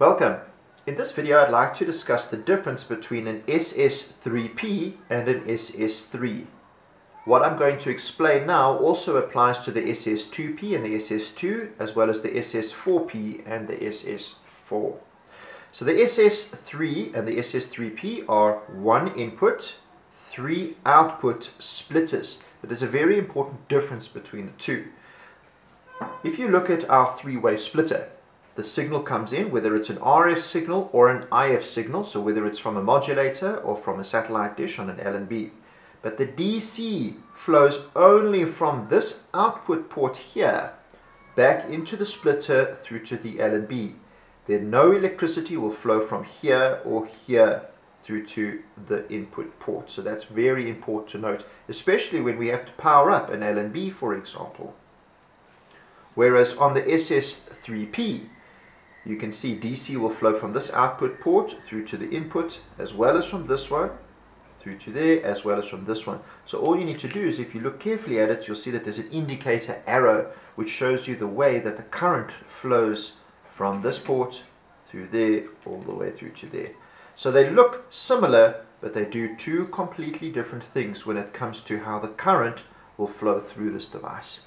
Welcome. In this video I'd like to discuss the difference between an SS3P and an SS3. What I'm going to explain now also applies to the SS2P and the SS2 as well as the SS4P and the SS4. So the SS3 and the SS3P are one input, three output splitters. But there's a very important difference between the two. If you look at our three-way splitter, the signal comes in, whether it's an RF signal or an IF signal, so whether it's from a modulator or from a satellite dish on an LNB. But the DC flows only from this output port here back into the splitter through to the LNB. Then no electricity will flow from here or here through to the input port. So that's very important to note, especially when we have to power up an LNB, for example. Whereas on the SS3P, you can see DC will flow from this output port through to the input, as well as from this one through to there, as well as from this one. So all you need to do is, if you look carefully at it, you'll see that there's an indicator arrow, which shows you the way that the current flows from this port through there, all the way through to there. So they look similar, but they do two completely different things when it comes to how the current will flow through this device.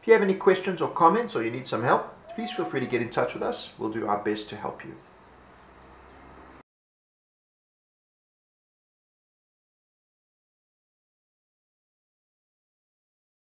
If you have any questions or comments or you need some help, please feel free to get in touch with us. We'll do our best to help you.